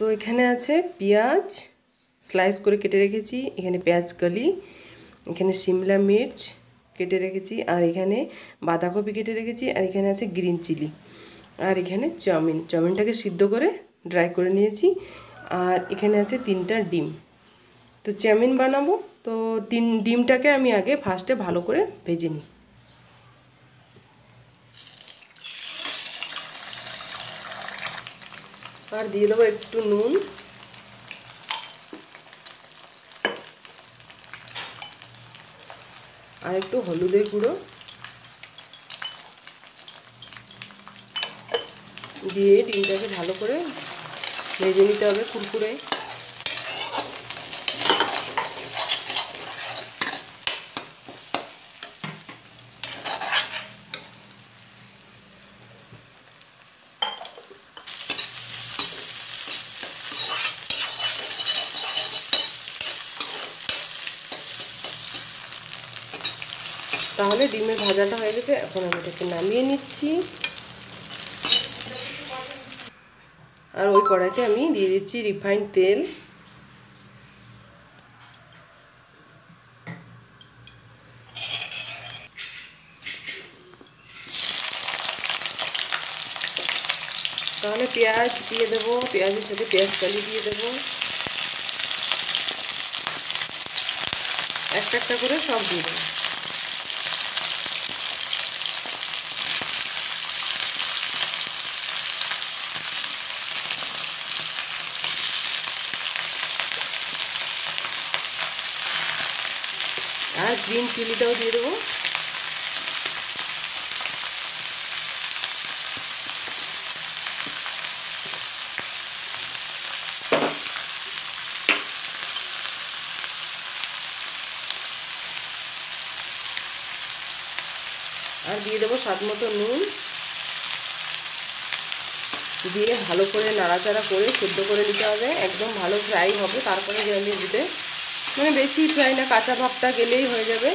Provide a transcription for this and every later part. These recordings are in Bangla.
তো এখানে আছে পেঁয়াজ স্লাইস করে কেটে রেখেছি, এখানে পেঁয়াজ কলি, এখানে সিমলা মির্চ কেটে রেখেছি, আর এখানে বাঁধাকপি কেটে রেখেছি, আর এখানে আছে গ্রিন চিলি। আর এখানে চাউমিন, চাউমিনটাকে সিদ্ধ করে ড্রাই করে নিয়েছি, আর এখানে আছে তিনটা ডিম। তো চাউমিন বানাবো, তো তিন, ডিমটাকে আমি আগে ফার্স্টে ভালো করে ভেজে নিই। আর দিয়ে দেবো একটু নুন। আর একটু হলুদের গুঁড়ো। দিয়ে ডিমটাকে ভালো করে ভেজে নিতে হবে কুরকুরে। তাহলে ডিমের ভাজাটা হয়ে গেছে, এখন আমি এটাকে নামিয়ে নিচ্ছি। আর ওই কড়াইতে আমি দিয়ে দিচ্ছি রিফাইন্ড তেল। তাহলে পেঁয়াজ দিয়ে দেবো, পেঁয়াজের সাথে পেঁয়াজ কালি দিয়ে দেবো। একটা একটা করে সব দিয়ে দেবো। আর গ্রিন চিলিটাও দিয়ে দেবো। আর দিয়ে দেবো স্বাদ মতো নুন। দিয়ে ভালো করে নাড়াচাড়া করে সেদ্ধ করে নিতে হবে। একদম ভালো ফ্রাই হবে, তারপরে আমি দিতে। মানে বেশি ফ্রাই না কাঁচা ভাবটা গেলেই হয়ে যাবে।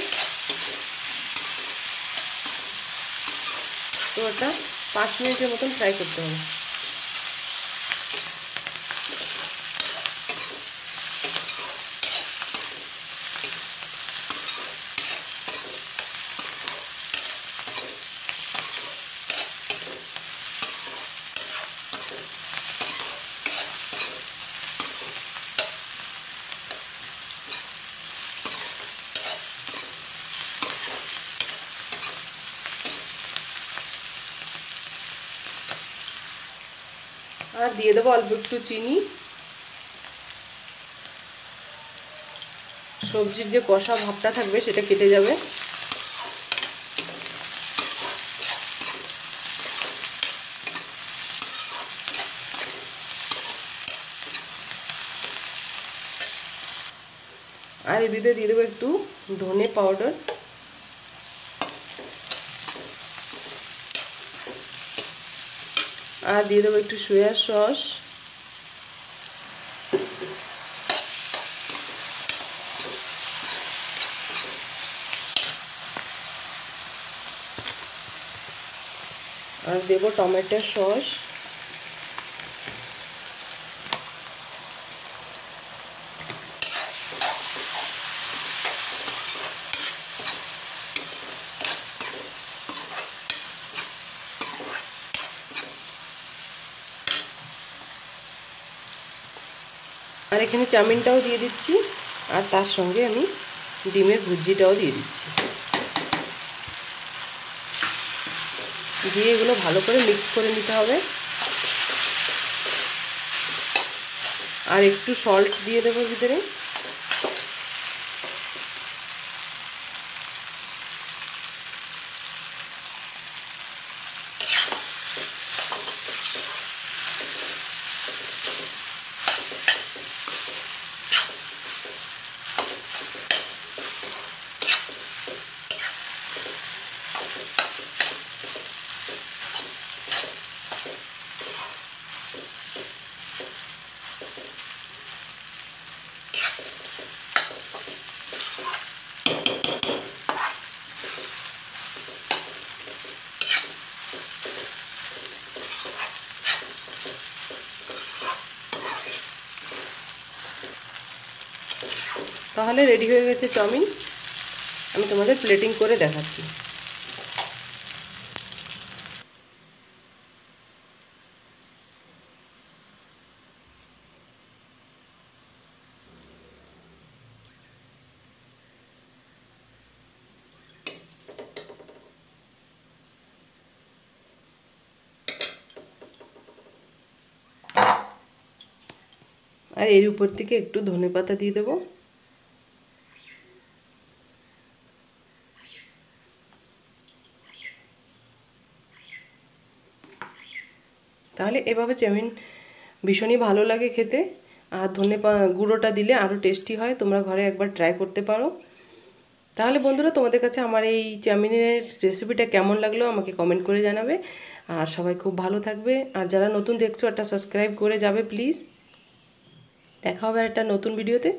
তো ওটা পাঁচ মিনিটের মতন ফ্রাই করতে হবে। আর দিয়ে দেবো অল্প একটু চিনি। সবজির যে কষা ভাবটা থাকবে সেটা কেটে যাবে। আর এদিকে দিয়ে দেবো একটু ধনে পাউডার। আর দিয়ে দেবো একটু সোয়া সস। আর দেবো টমেটো সস। আর এখানে চাউমিনটাও দিয়ে দিচ্ছি, আর তার সঙ্গে আমি ডিমের ভুজিটাও দিয়ে দিচ্ছি। দিয়ে এগুলো ভালো করে মিক্স করে নিতে হবে। আর একটু সল্ট দিয়ে দেবো ভিতরে। তাহলে রেডি হয়ে গেছে চাউমিন। আমি তোমাদের প্লেটিং করে দেখাচ্ছি। আর এর উপর থেকে একটু ধনে পাতা দিয়ে দেবো। তাহলে এভাবে চাউমিন ভীষণই ভালো লাগে খেতে। আর ধনে গুঁড়োটা দিলে আরও টেস্টি হয়, তোমরা ঘরে একবার ট্রাই করতে পারো। তাহলে বন্ধুরা, তোমাদের কাছে আমার এই চাউমিনের রেসিপিটা কেমন লাগল আমাকে কমেন্ট করে জানাবে। আর সবাই খুব ভালো থাকবে। আর যারা নতুন দেখছ, একটা সাবস্ক্রাইব করে যাবে প্লিজ দেখা হবে একটা নতুন ভিডিওতে